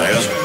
niggas.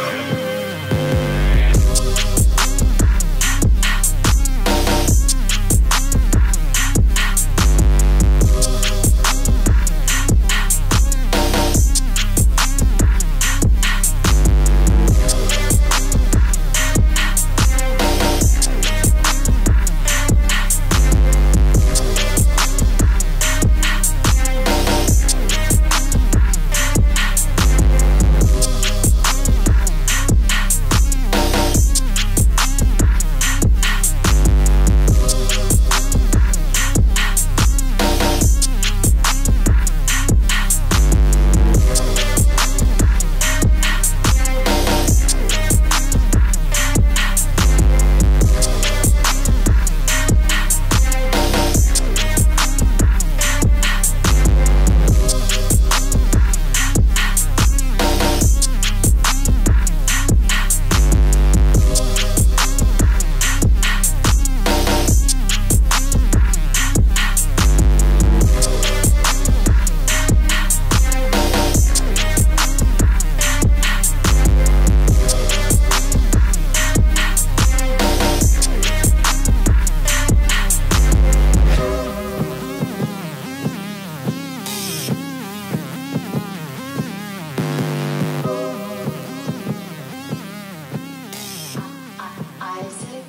five, six,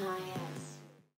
nine.